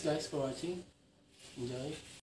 thanks guys for watching. Enjoy.